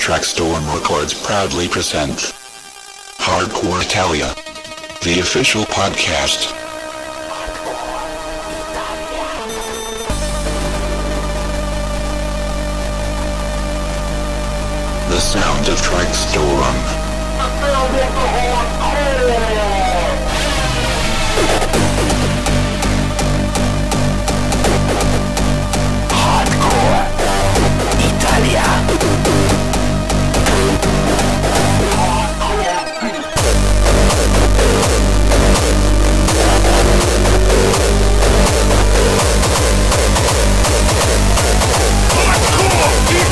Traxtorm Records proudly presents Hardcore Italia, the official podcast. The sound of Traxtorm.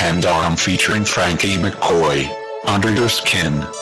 Pandorum featuring Frankie McCoy. Under Your Skin.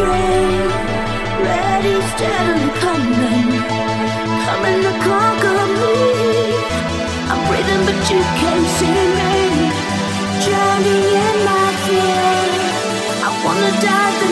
Dream. Ready, steadily coming, coming to conquer me. I'm breathing, but you can't see me. Drowning in my fear. I wanna dive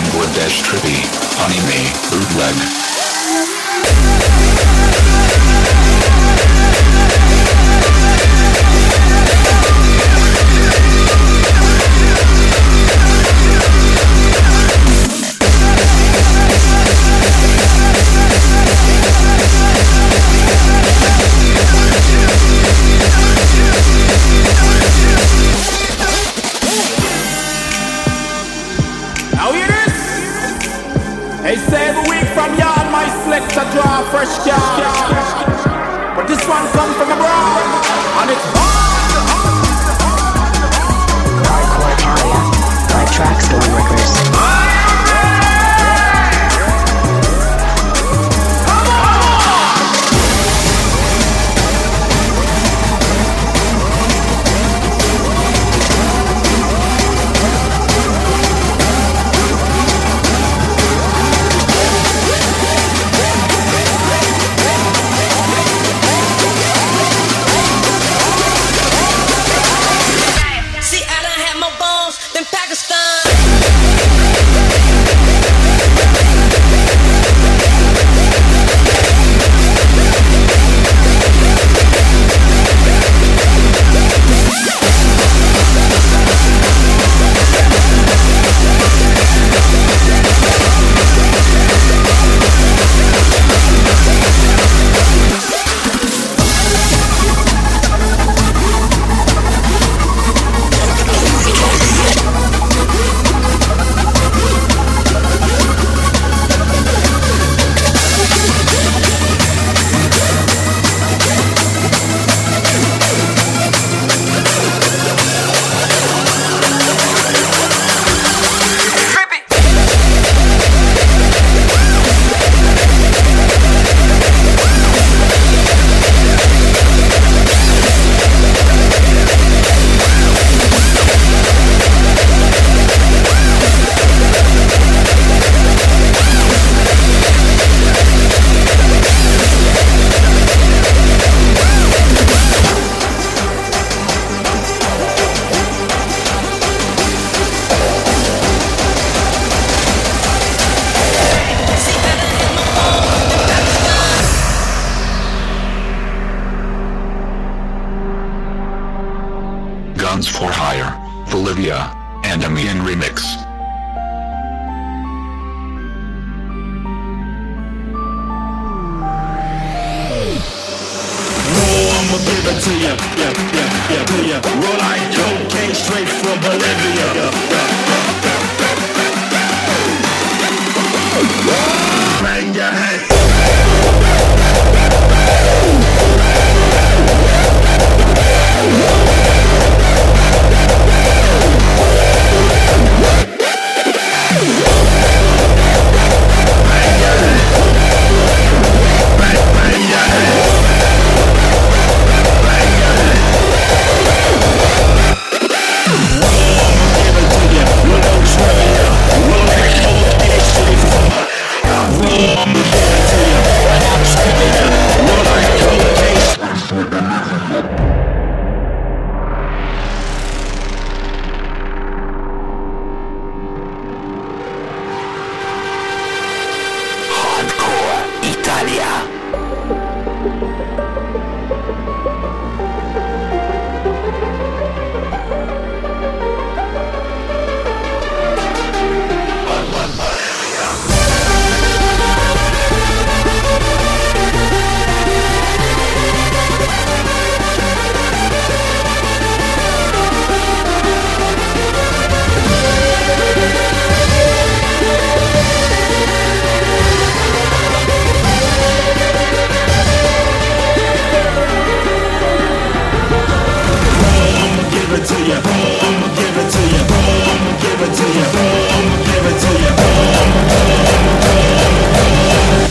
Bangladesh Trippy, AniMe, Bootleg.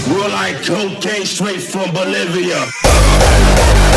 Roll like cocaine straight from Bolivia.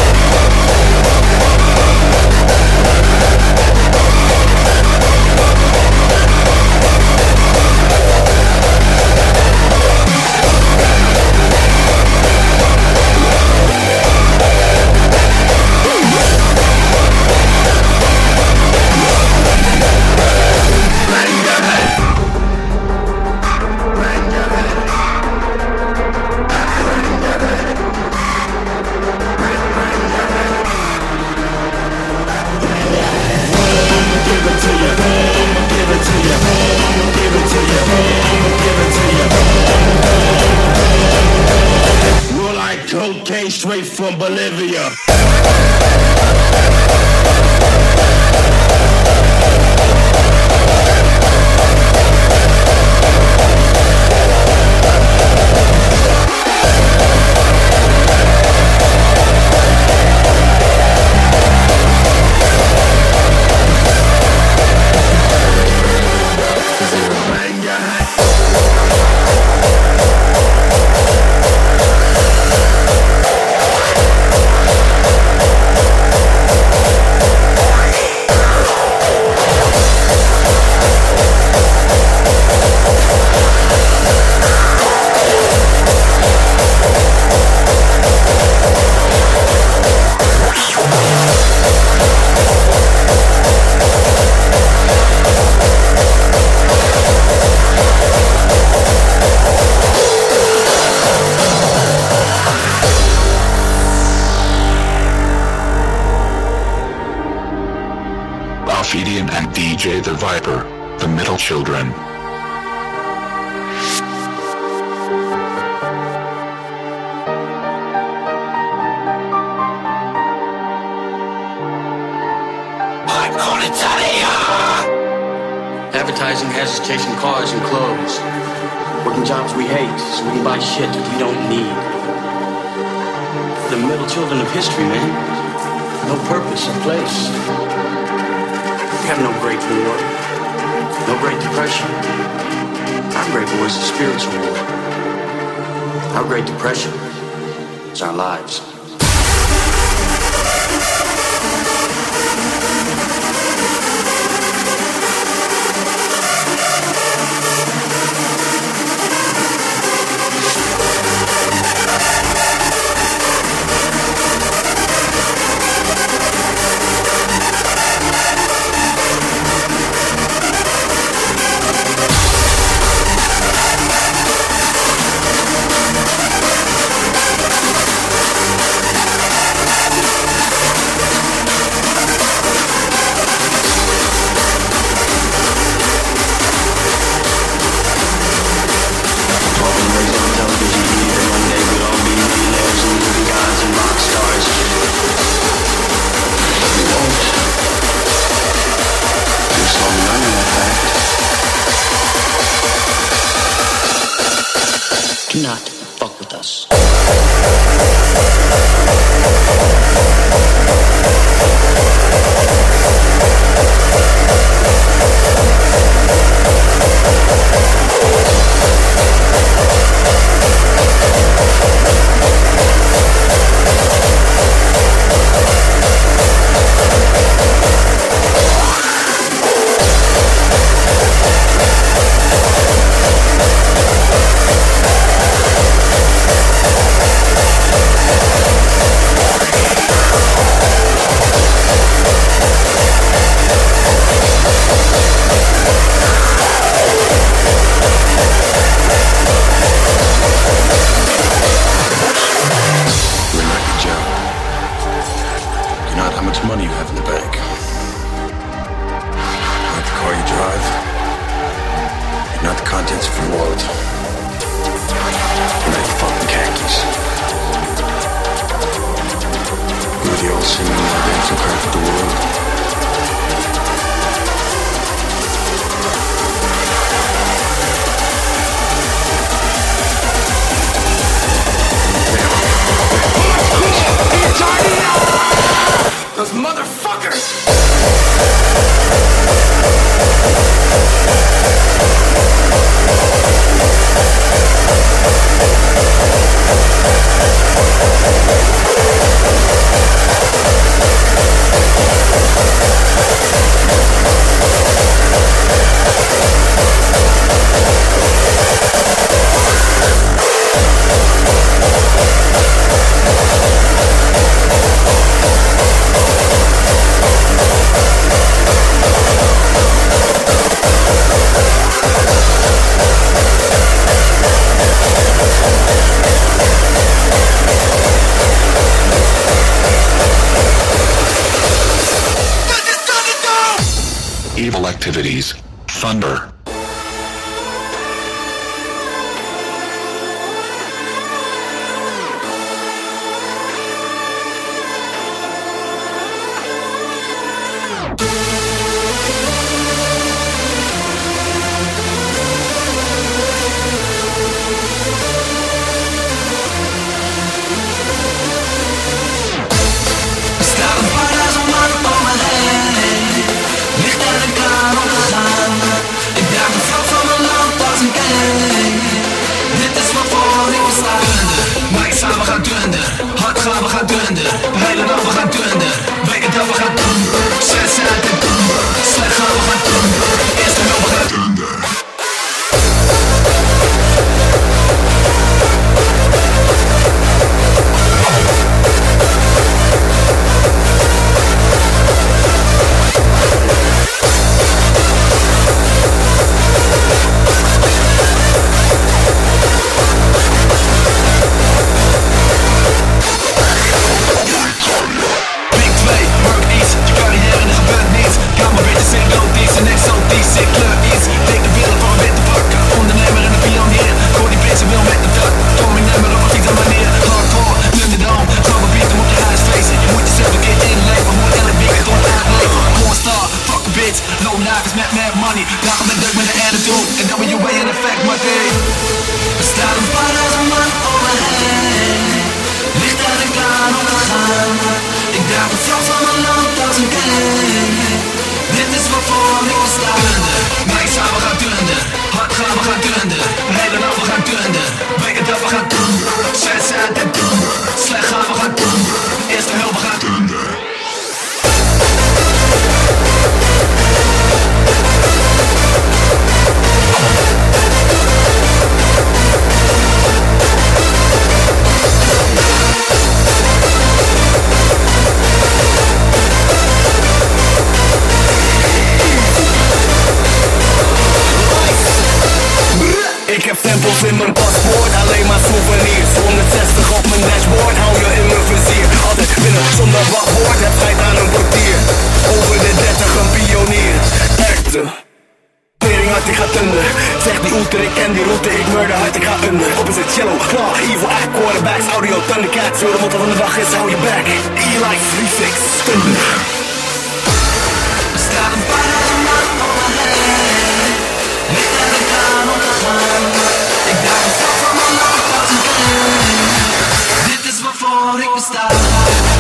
Waarvoor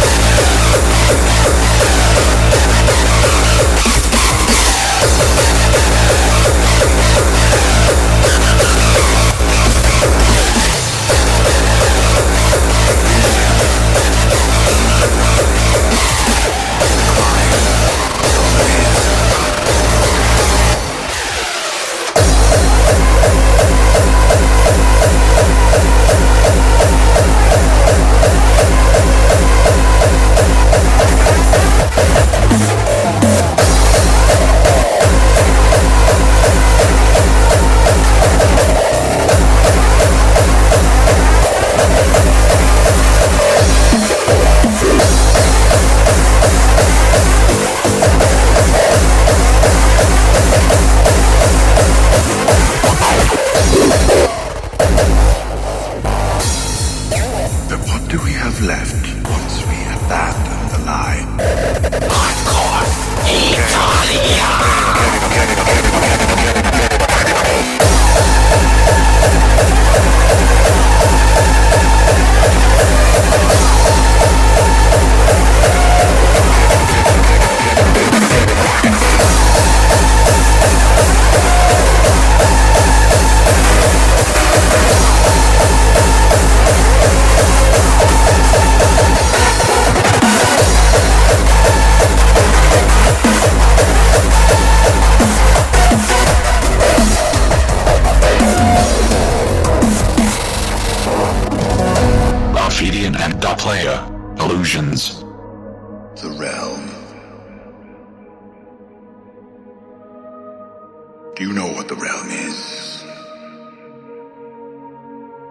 you know what the realm is?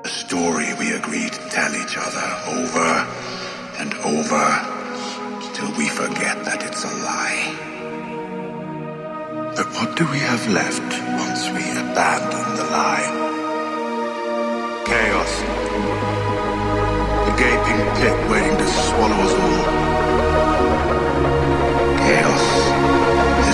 A story we agree to tell each other over and over till we forget that it's a lie. But what do we have left once we abandon the lie? Chaos. The gaping pit waiting to swallow us all. Chaos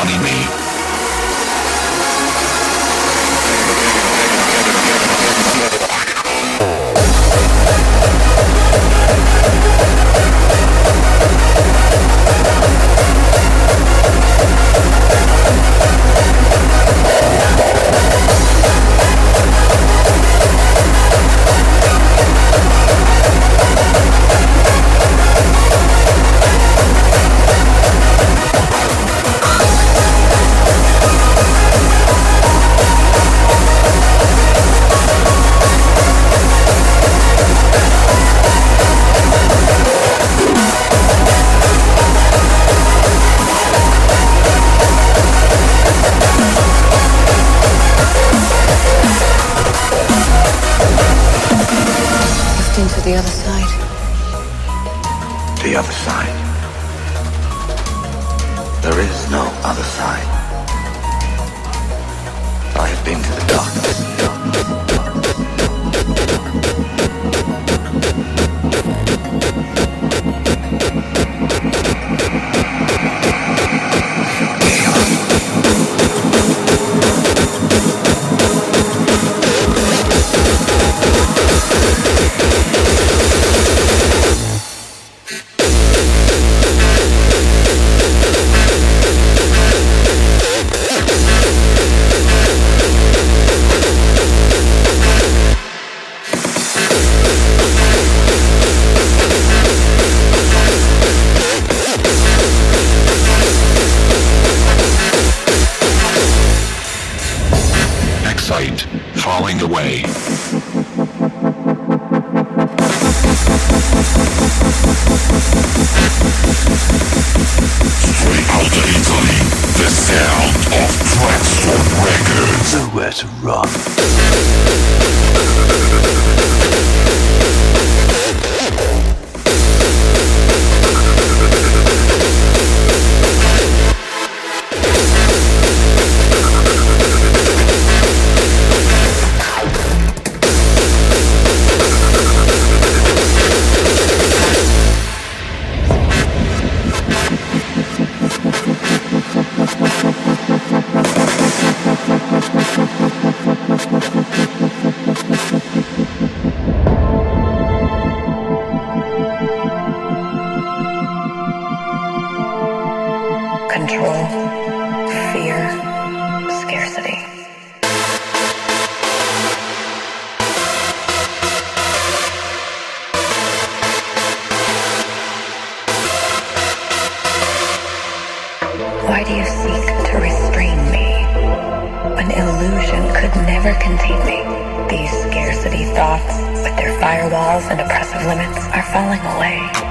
AniMe. the other side. There is no other side. I have been to the darkness. Why do you seek to restrain me? An illusion could never contain me. These scarcity thoughts, with their firewalls and oppressive limits, are falling away.